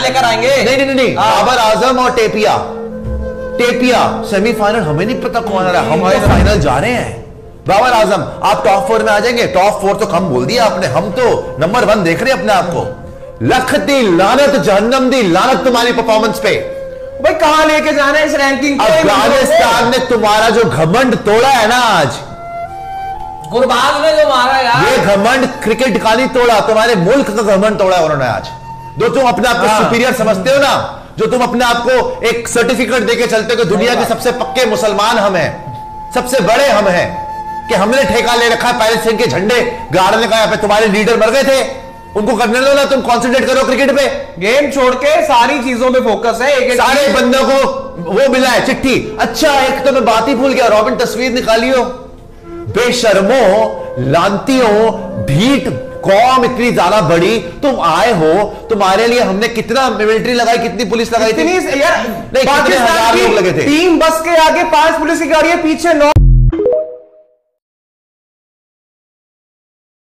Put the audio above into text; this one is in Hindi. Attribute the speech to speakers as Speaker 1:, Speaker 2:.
Speaker 1: लेकर आएँगे।
Speaker 2: नहीं नहीं नहीं नहीं।
Speaker 1: हाँ।
Speaker 2: बाबर आज़म और टेपिया। टेपिया सेमीफाइनल हमें नहीं पता कौन आ रहा है। हम तो फाइनल जा रहे हैं। बाबर आज़म आप टॉप फोर में आ जाएँगे। टॉप फोर तो कम बोल दिया आपने। हम तो नंबर वन देख रहे हैं अपने आप को। लख दी लानत जहन्नम दी लानत तुम्हारी परफॉर्मेंस पे।
Speaker 1: भाई कहाँ लेके जाना है इस रैंकिंग को
Speaker 2: अफ़गानिस्तान ने तुम्हारा जो घमंड तोड़ा है ना आज।
Speaker 1: गुरबाज ने जो मारा यार।
Speaker 2: ये घमंड क्रिकेट का नहीं तोड़ा तुम्हारे मुल्क का घमंड तोड़ा उन्होंने आज। जो तुम अपने आप को
Speaker 1: हाँ।
Speaker 2: सुपीरियर समझते हो ना जो तुम अपने आप को एक सर्टिफिकेट देके चलते हो कि दुनिया के सबसे पक्के मुसलमान हम हैं सबसे बड़े हम हैं कि हमने ठेका ले रखा है पैलेस्टीन के झंडे गाड़ने का यहाँ पे तुम्हारे लीडर मर गए थे। उनको करने दो ना तुम कॉन्सेंट्रेट करो क्रिकेट पे।
Speaker 1: गेम छोड़ के सारी चीज़ों पे फोकस है एक
Speaker 2: सारे बंदों को वो मिला है चिट्ठी। अच्छा एक तो मैं बात ही भूल गया रॉबिन तस्वीर निकालियो। बेशर्मो लांतियों भीट कौम इतनी ज़्यादा बड़ी तुम आए हो तुम्हारे लिए हमने कितना मिलिट्री लगाई कितनी पुलिस लगाई थी
Speaker 1: यार
Speaker 2: नहीं, कितने हज़ार लोग लगे थे।
Speaker 1: तीन बस के आगे पाँच पुलिस की गाड़ी है पीछे नौ